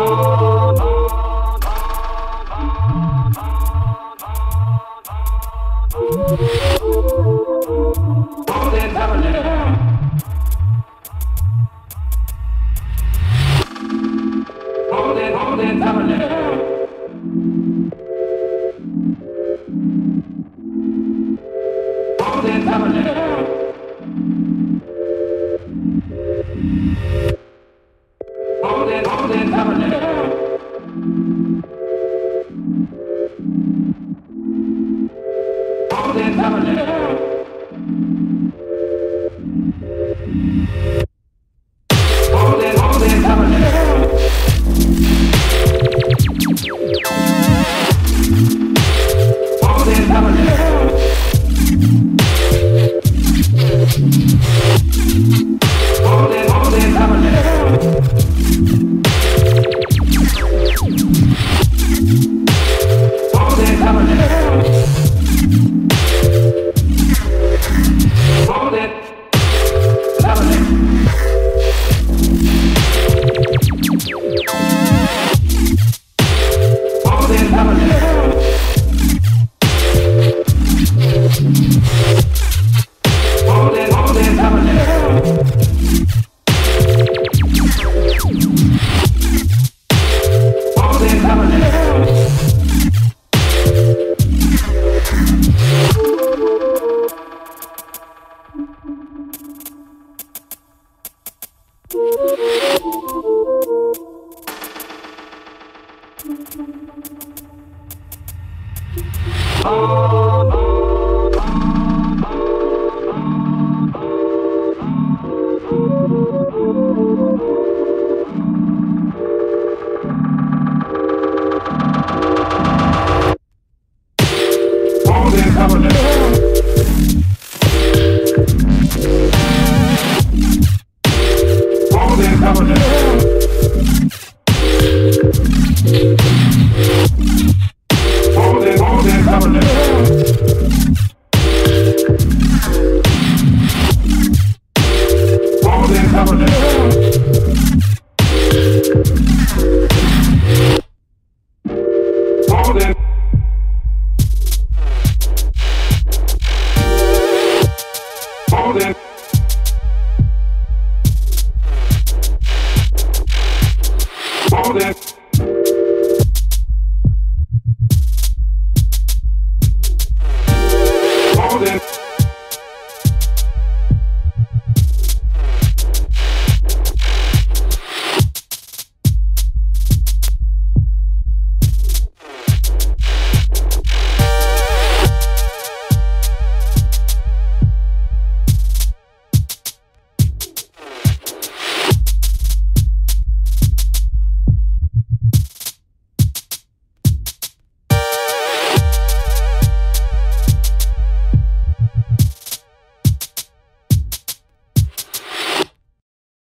Oh. Hold it, hold it, hold it. Tamam. All morning.